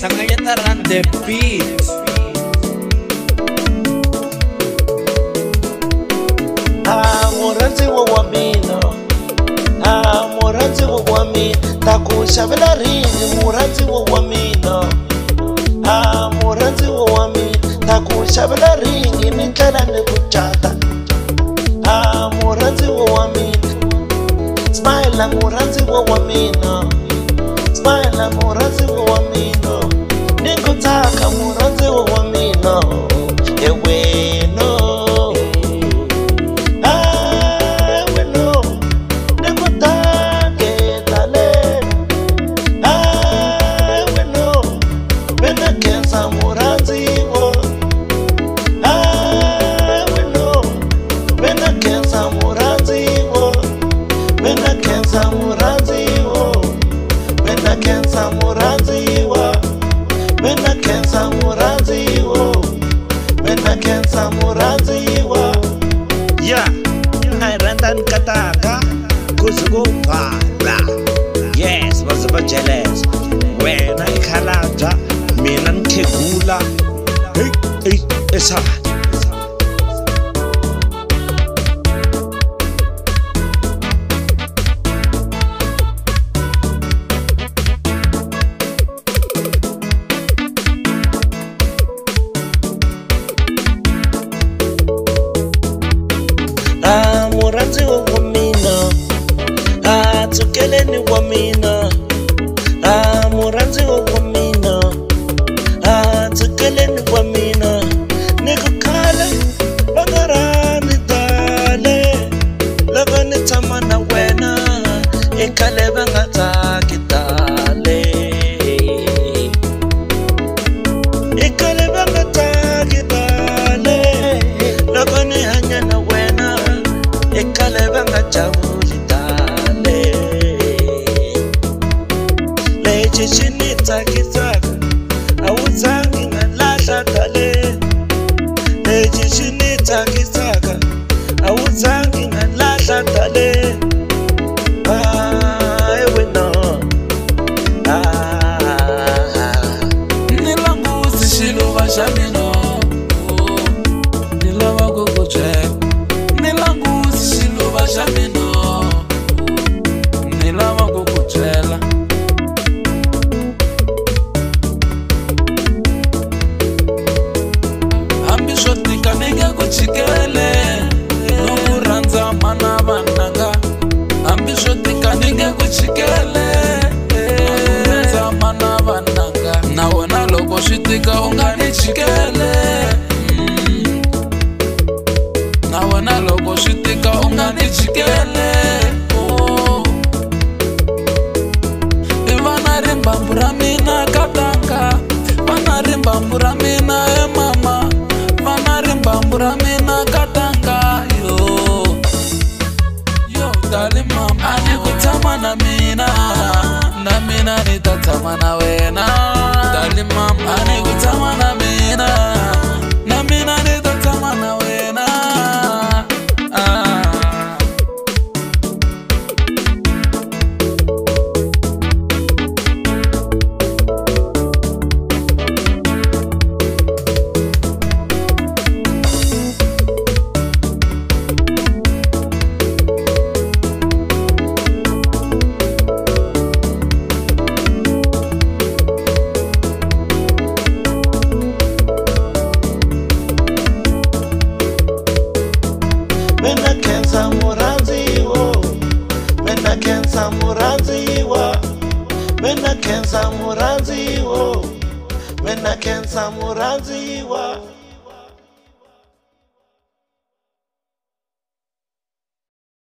sangayeta run the beat murhandziwa wa mina a murhandziwa wa mina ta ku xavela rini murhandziwa wa mina a murhandziwa wa mina ta ku xavela ringi ni tlela ni ku cata a murhandziwa wa mina smile murhandziwa wa mina namurasiku wa mina ni ku tsaka mur kensa muranziwa Mena kensa muranziwo Mena kensa muranziwa Ya, ngayranda nkataka kuzikubhala Yes, baze bajeles Wena ikhalabja Mina nkhegula Hey, hey, esabala willing for me. darkest tika ungani chikele na wena loko swi tika ungani chikele oh. i vana rimbambu ra mina katanga vana rimbambu ra mina e mama vana rimbambu ra mina katanga yo yo dali mama a ni ku tshama na mina na mina ni ta tshama na wena dali mama kenza muradziwo wenda kenza muradziwa wenda kenza muradziwo wenda kenza muradziwa